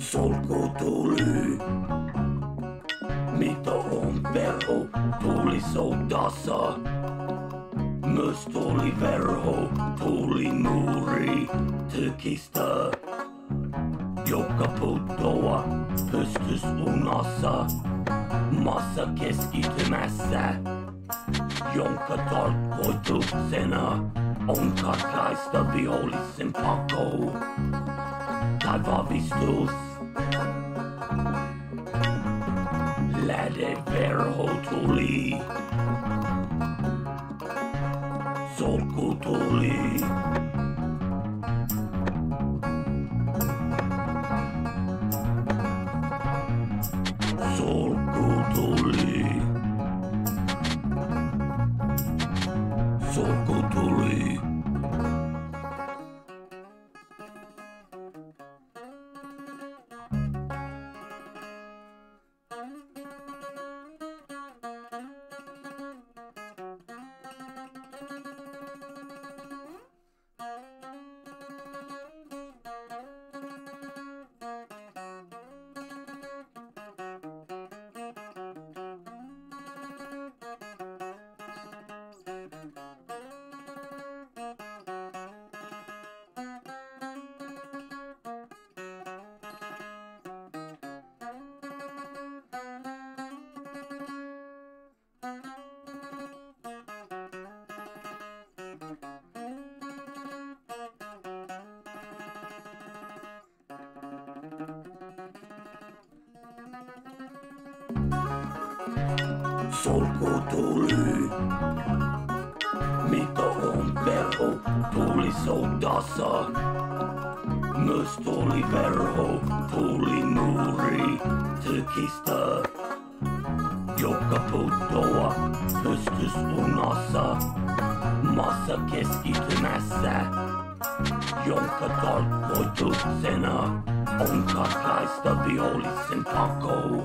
Sulku tuli. Mitä on perho, tuli sodassa. Myös tuli verho, tuli muuri tykistä. Joka putoa pystys unassa, massa keskitymässä, jonka tarkoituksena on katkaista vihollisen pako tai Vlade Verhotoli. Solkotoli. Solku tuli. Mitä on verho, tuli sodassa. Myös tuli verho, tuli muuri tykistä. Joka putoa pystys unassa, massa keskitymässä. Jonka tarkoituksena on katkaista vihollisen pako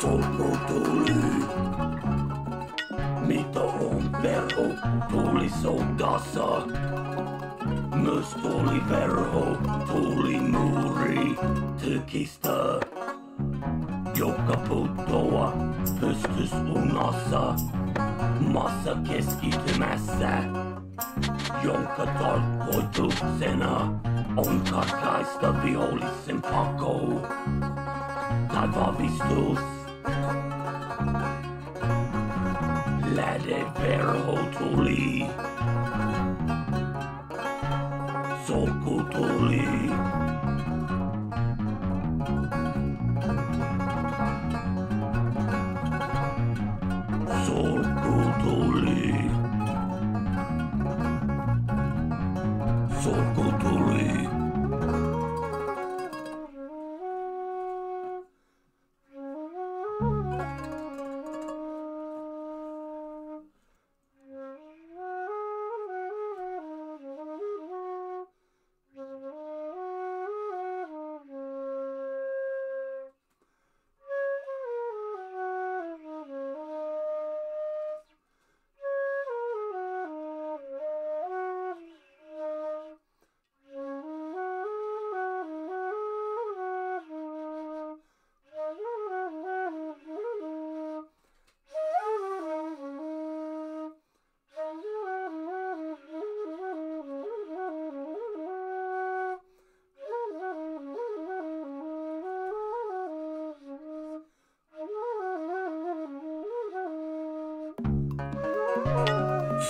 Solku tuli. Mitä on verho, tuli sodassa. Myös tuli verho, tuli muuri tykistä. Joka putoa pystys unassa, massa keskitymässä. Jonka tarkoituksena on katkaista vihollisen pako tai vahvistus. Lähdeverho tuli. Solku tuli.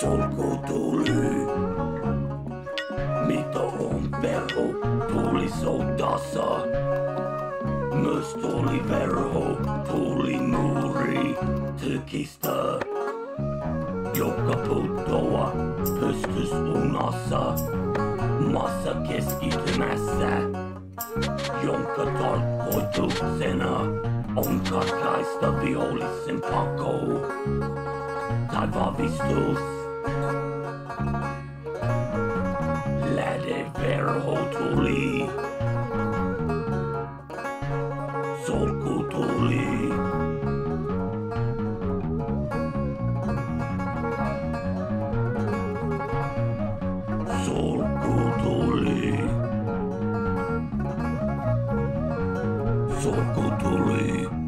Sulku tuli. Mitä on perho? Tuli sodassa. Myös tuli verho, tuli muuri tykistä. Joka putoa pystys unassa. Massa keskittymässä. Jonka tarkoituksena on katkaista vihollisen pako. Tai vahvistus. Lähdeverho tuli. Sulku tuli. Sulku tuli. Sulku tuli.